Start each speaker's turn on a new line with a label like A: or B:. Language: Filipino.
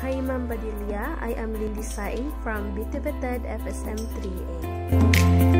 A: Hi Ma'am Badilla, I am Lindy Saing from BTBTED FSM 3A.